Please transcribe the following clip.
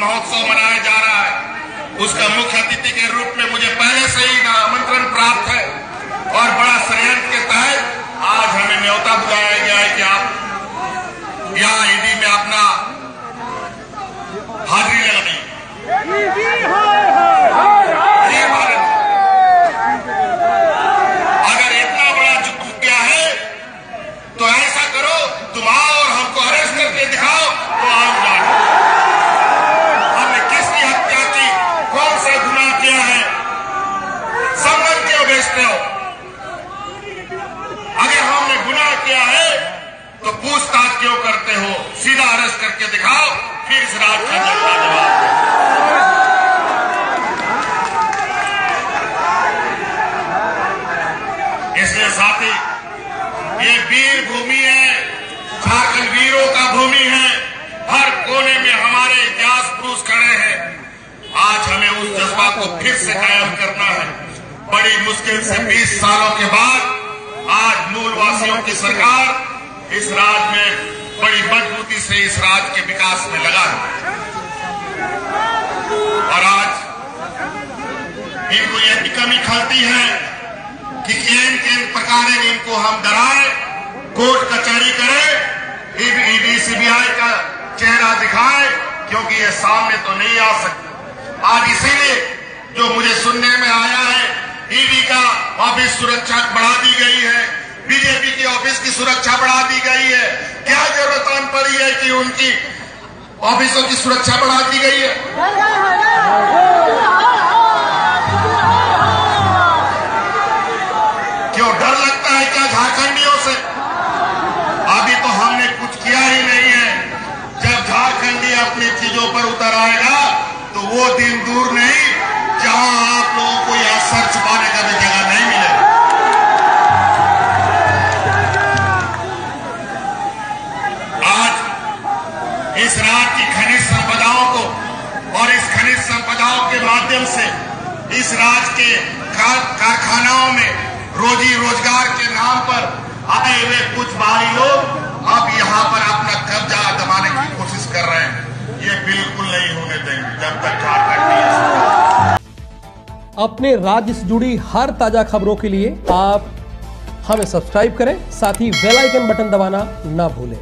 महोत्सव मनाया जा रहा है। उसका मुख्य अतिथि के रूप में मुझे पहले से ही आमंत्रण प्राप्त है और बड़ा संयंत्र के तहत आज हमें न्योता बुलाया गया है कि आप यहाँ ईडी में अपना हाजिरी लगाइए ये भारत अगर इतना बड़ा जुट गया है तो ऐसा करो तुम आओ और हमको अरेस्ट करके दिखाओ तो हम जाने हमने किसकी हत्या की कौन सा गुनाह किया है संगत क्यों बेचते हो अगर किया है तो पूछताछ क्यों करते हो? सीधा अरेस्ट करके दिखाओ, फिर इस रात का जनता जवाब इसलिए साथी, ये वीर भूमि है, झारखंड वीरों का भूमि है। हर कोने में हमारे इतिहास पुरुष खड़े हैं। आज हमें उस जज्बा को फिर से कायम करना है। बड़ी मुश्किल से 20 सालों के बाद मूल वासियों की सरकार इस राज्य में बड़ी मजबूती से इस राज्य के विकास में लगा है। और आज इनको यह भी कमी खलती है कि केन केन प्रकार इनको हम डराए, कोर्ट कचहरी करें ईडी सीबीआई का चेहरा दिखाए, क्योंकि ये सामने तो नहीं आ सकते। आज इसीलिए जो मुझे सुनने में आया है, ईडी का ऑफ़िस सुरक्षा बढ़ा दी गई है। बीजेपी की ऑफ़िस की सुरक्षा बढ़ा दी गई है। क्या ज़रूरत पड़ी है कि उनकी ऑफिसों की सुरक्षा बढ़ा दी गई है? क्यों डर लगता है क्या झारखंडियों से? अभी तो हमने कुछ किया ही नहीं है। जब झारखंडी अपनी चीज़ों पर उतर आएगा तो वो दिन दूर नहीं इस राज्य की खनिज संपदाओं को और इस खनिज संपदाओं के माध्यम से इस राज्य के कारखानाओं में रोजी रोज़गार के नाम पर आए हुए कुछ बाहरी लोग अब यहाँ पर अपना कब्जा दबाने की कोशिश कर रहे हैं। ये बिल्कुल नहीं होने देंगे, जब तक झारखंड अपने राज्य से जुड़ी हर ताज़ा खबरों के लिए आप हमें सब्सक्राइब करें, साथ ही बेल आइकन बटन दबाना ना भूलें।